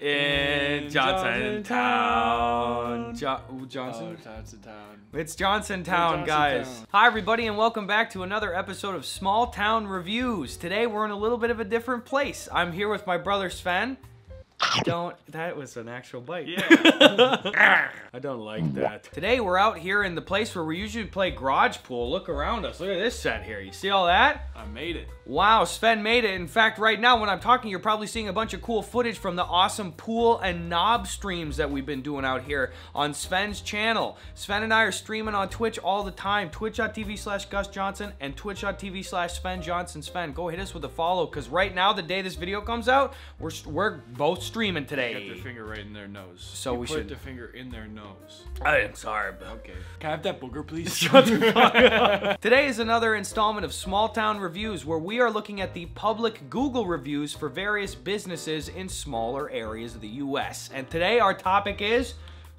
in Johnson Town. Jo- ooh, Johnson. Oh, Johnson Town. It's Johnson Town, Johnson guys. Town. Hi, everybody, and welcome back to another episode of Small Town Reviews. Today, we're in a little bit of a different place. I'm here with my brother Sven. Don't. That was an actual bite. Yeah. I don't like that. Today, we're out here in the place where we usually play garage pool. Look around us. Look at this set here. You see all that? I made it. Wow, Sven made it. In fact, right now when I'm talking, you're probably seeing a bunch of cool footage from the awesome pool and knob streams that we've been doing out here on Sven's channel. Sven and I are streaming on Twitch all the time. Twitch.tv slash Gus Johnson and Twitch.tv slash Sven Johnson Sven. Go hit us with a follow because right now, the day this video comes out, we're, we're both streaming today. Got their finger right in their nose. So You we put should- the finger in their nose. I am sorry, but Okay. Can I have that booger, please? Today is another installment of Small Town Reviews where we are looking at the public Google reviews for various businesses in smaller areas of the US. And today our topic is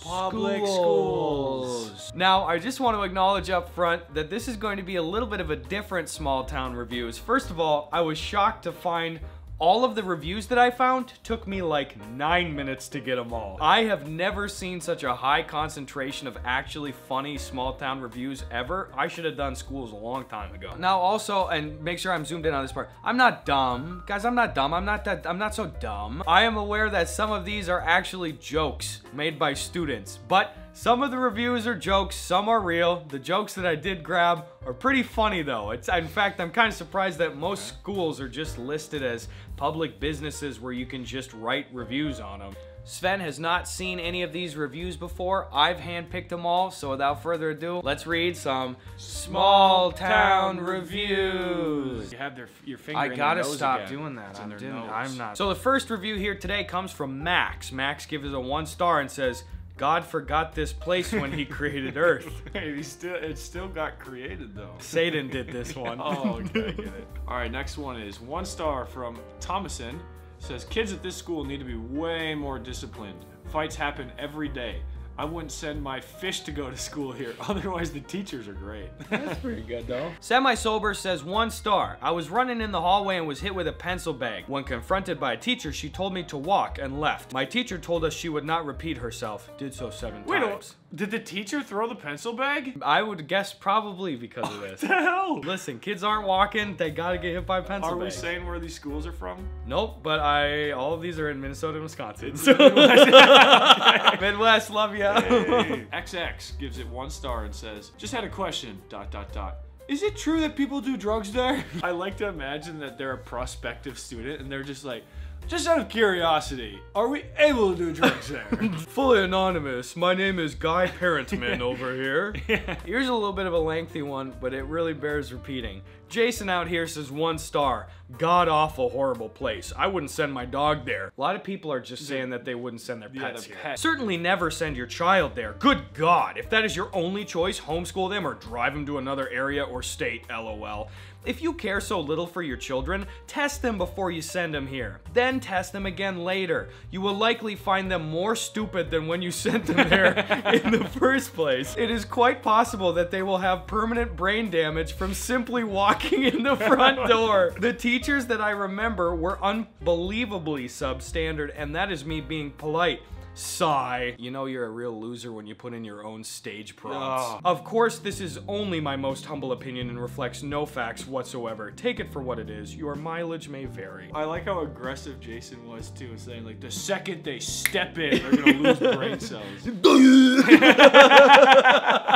Public schools. Now, I just want to acknowledge up front that this is going to be a little bit of a different small town reviews. First of all, I was shocked to find all of the reviews that I found took me like nine minutes to get them all. I have never seen such a high concentration of actually funny small town reviews ever. I should have done schools a long time ago. Now also, and make sure I'm zoomed in on this part, I'm not dumb. Guys, I'm not dumb. I'm not that, I'm not so dumb. I am aware that some of these are actually jokes made by students, but some of the reviews are jokes, some are real. The jokes that I did grab are pretty funny though. It's in fact, I'm kind of surprised that most schools are just listed as public businesses where you can just write reviews on them. Sven has not seen any of these reviews before. I've handpicked them all, so without further ado, let's read some small town reviews. You have their your finger. I in their gotta nose stop again. doing that. It's I'm doing. I'm not. So the first review here today comes from Max. Max gives it a one star and says, "God forgot this place when He created Earth." He still it still got created though. Satan did this one. Oh, okay, I get it. All right, next one is one star from Thomason. Says kids at this school need to be way more disciplined. Fights happen every day. I wouldn't send my fish to go to school here. Otherwise, the teachers are great. That's pretty good though. Semi sober says one star. I was running in the hallway and was hit with a pencil bag. When confronted by a teacher, she told me to walk and left. My teacher told us she would not repeat herself. Did so seven Wait, times. Did the teacher throw the pencil bag? I would guess probably because of this. What The hell? Listen, kids aren't walking. They gotta get hit by a pencil Are we saying where these schools are from? Nope, but I all of these are in Minnesota and Wisconsin. So Midwest, love ya. Hey. XX gives it one star and says, "Just had a question." Dot dot dot. Is it true that people do drugs there? I like to imagine that they're a prospective student and they're just like, just out of curiosity, are we able to do drugs there? Fully anonymous. My name is Guy Parentman over here. Here's a little bit of a lengthy one, but it really bears repeating. Jason out here says one star. God awful horrible place. I wouldn't send my dog there. A lot of people are just saying that they wouldn't send their Yeah, pets their here. pet. Certainly never send your child there. Good God. If that is your only choice, homeschool them or drive them to another area or state, lol. If you care so little for your children, test them before you send them here. Then test them again later. You will likely find them more stupid than when you sent them there in the first place. It is quite possible that they will have permanent brain damage from simply walking in the front door. The that I remember were unbelievably substandard, and that is me being polite. Sigh. You know you're a real loser when you put in your own stage prompts. Ugh. Of course, this is only my most humble opinion and reflects no facts whatsoever. Take it for what it is. Your mileage may vary. I like how aggressive Jason was too, saying like the second they step in, they're gonna lose brain cells.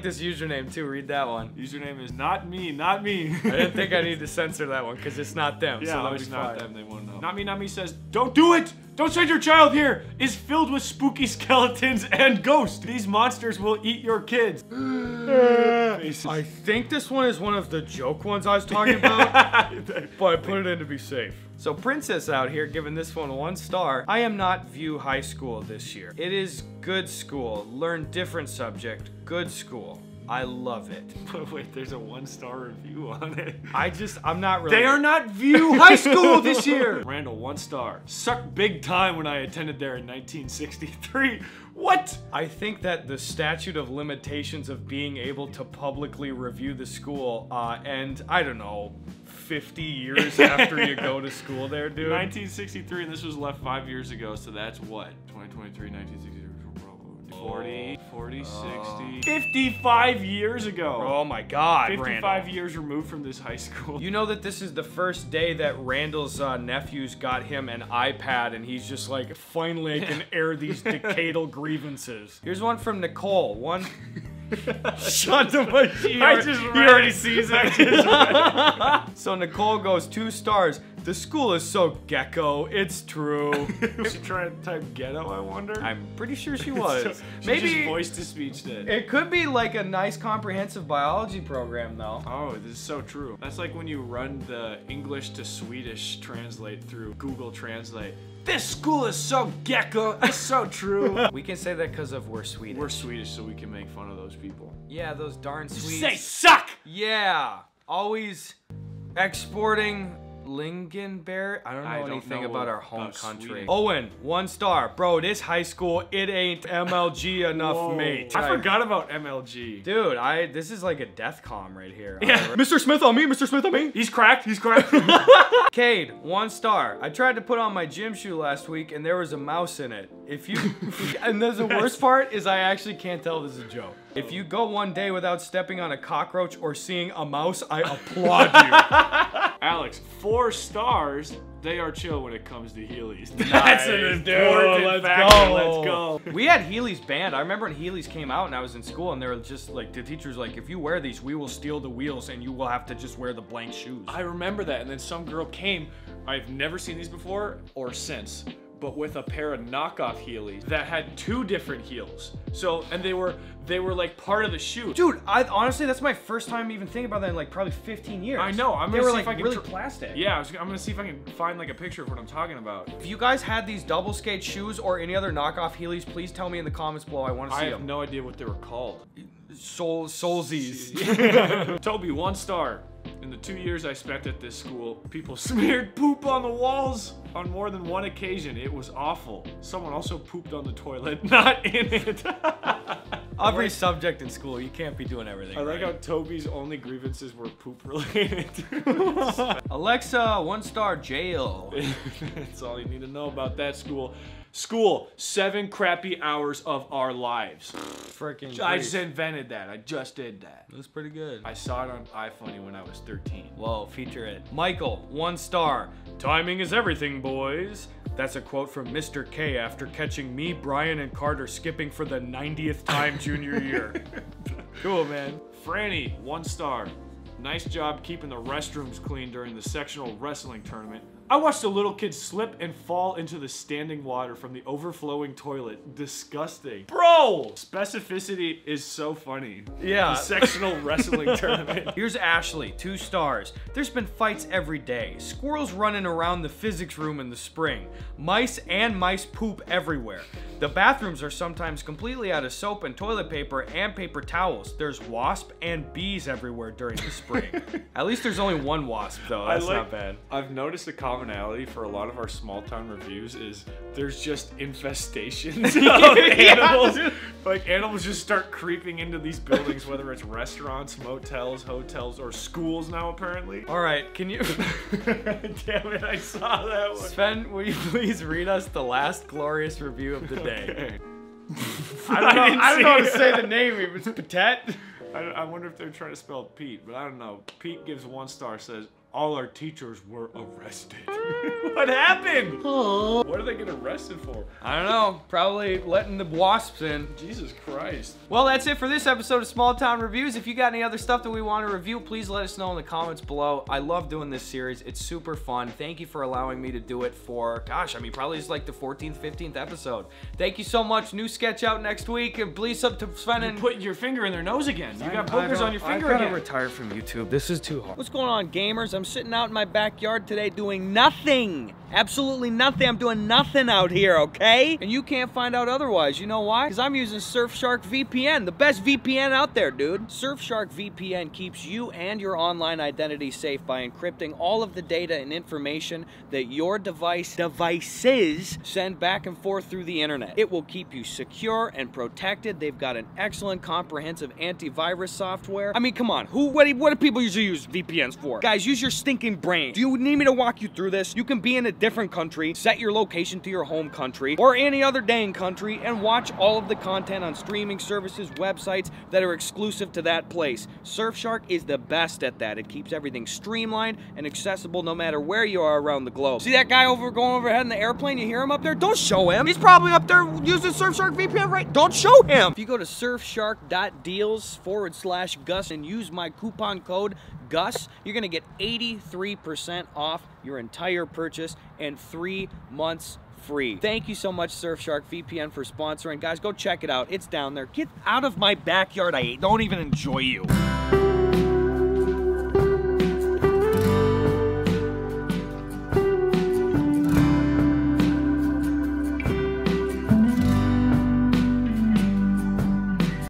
Like this username too. Read that one. Username is not me, not me. I didn't think I need to censor that one because it's not them. Yeah, so it's be not them. They won't know. Not me, not me says, don't do it. Don't send your child here. Is filled with spooky skeletons and ghosts. These monsters will eat your kids. I think this one is one of the joke ones I was talking about, but I put it in to be safe. So Princess out here giving this one one star. I am not View High School this year. It is good school. Learn different subject. Good school. I love it. But wait, there's a one star review on it. I just I'm not really They are not View High School this year. Randall, one star. Sucked big time when I attended there in 1963. What? I think that the statute of limitations of being able to publicly review the school uh, and I don't know 50 years after you go to school there, dude. 1963, and this was left five years ago, so that's what? 2023, 1963, 40, 40, 60, 55 years ago. Oh my god, 55 Randall. years removed from this high school. You know that this is the first day that Randall's uh, nephews got him an iPad, and he's just like, finally I can air these decadal grievances. Here's one from Nicole. One. Shut the fuck. He, already- just he read already it. sees it. so Nicole goes two stars. The school is so gecko. It's true. Was she trying to type ghetto, I wonder? I'm pretty sure she was. So- she Maybe just voice to speech did. it could be like a nice comprehensive biology program though. Oh, this is so true. That's like when you run the English to Swedish translate through Google Translate. This school is so gecko. It's so true. We can say that because of we're Swedish. We're Swedish, so we can make fun of those people. yeah, those darn Swedes. Say suck. Yeah, always exporting Lingonberry. I don't know I don't anything know about our home about country. Sweden. Owen, one star. Bro, this high school, it ain't MLG enough, Whoa. mate. I forgot about MLG. Dude, I this is like a death com right here. Yeah. Mr. Smith on me, Mr. Smith on me. He's cracked. He's cracked. Cade, one star. I tried to put on my gym shoe last week and there was a mouse in it. If you and there's the worst part is I actually can't tell if this is a joke. If you go one day without stepping on a cockroach or seeing a mouse, I applaud you. Alex, four stars. They are chill when it comes to Heelys. That's an Nice, dude. important Let's factor. go. Let's go. We had Heelys banned. I remember when Heelys came out and I was in school and they were just like the teachers like, if you wear these, we will steal the wheels and you will have to just wear the blank shoes. I remember that, and then some girl came. I've never seen these before or since, but with a pair of knockoff Heelys that had two different heels. So, and they were they were like part of the shoe. Dude, I honestly that's my first time even thinking about that in like probably 15 years. I know. I'm they gonna were see like if I can really plastic. Yeah, I was, I'm gonna see if I can find like a picture of what I'm talking about. If you guys had these double skate shoes or any other knockoff Heelys, please tell me in the comments below. I want to see I have them. no idea what they were called. Soul Soulsies. Toby, one star. In the two years I spent at this school, people smeared poop on the walls on more than one occasion. It was awful. Someone also pooped on the toilet, not in it. Every subject in school, you can't be doing everything. I like right. how Toby's only grievances were poop related. Alexa, one star jail. That's all you need to know about that school. School, seven crappy hours of our lives. Freaking. I just invented that. I just did that. That's pretty good. I saw it on iFunny when I was 13. Whoa, feature it. Michael, one star. Timing is everything, boys. That's a quote from Mr. K after catching me, Brian, and Carter skipping for the 90th time junior year. cool, man. Franny, one star. Nice job keeping the restrooms clean during the sectional wrestling tournament. I watched a little kid slip and fall into the standing water from the overflowing toilet. Disgusting. Bro! Specificity is so funny. Yeah. The sectional wrestling tournament. Here's Ashley, two stars. There's been fights every day. Squirrels running around the physics room in the spring. Mice and mice poop everywhere. The bathrooms are sometimes completely out of soap and toilet paper and paper towels. There's wasp and bees everywhere during the spring. At least there's only one wasp though. That's I like, not bad. I've noticed a commonality for a lot of our small town reviews is there's just infestations of animals. dude. Like animals just start creeping into these buildings, whether it's restaurants, motels, hotels, or schools now apparently. All right, can you, Damn it, I saw that one. Sven? Will you please read us the last glorious review of the day? Okay. I don't know. didn't I don't know how to say the name. It's Patet. I, I wonder if they're trying to spell Pete, but I don't know. Pete gives one star, says all our teachers were arrested. what happened? What are they getting arrested for? I don't know. Probably letting the wasps in. Jesus Christ. Well, that's it for this episode of Small Town Reviews. If you got any other stuff that we want to review, please let us know in the comments below. I love doing this series. It's super fun. Thank you for allowing me to do it for, gosh, I mean, probably it's like the 14th, 15th episode. Thank you so much. New sketch out next week. And please sub to Sven and Put your finger in their nose again. You got I boogers don't- on your I finger gotta again. retire from YouTube. This is too hard. What's going on, gamers? I'm sitting out in my backyard today doing nothing. Absolutely nothing. I'm doing nothing out here, okay? And you can't find out otherwise. You know why? Because I'm using Surfshark VPN, the best VPN out there, dude. Surfshark VPN keeps you and your online identity safe by encrypting all of the data and information that your device devices send back and forth through the internet. It will keep you secure and protected. They've got an excellent comprehensive antivirus software. I mean, come on. Who what do, what do people usually use VPNs for? Guys, use your your stinking brain. Do you need me to walk you through this? You can be in a different country, set your location to your home country, or any other dang country, and watch all of the content on streaming services, websites that are exclusive to that place. Surfshark is the best at that. It keeps everything streamlined and accessible no matter where you are around the globe. See that guy over going overhead in the airplane? You hear him up there? Don't show him. He's probably up there using Surfshark VPN, right? Don't show him. If you go to surfshark.deals forward slash Gus and use my coupon code Gus, you're gonna get 83% off your entire purchase and three months free. Thank you so much, Surfshark VPN, for sponsoring. Guys, go check it out. It's down there. Get out of my backyard. I don't even enjoy you.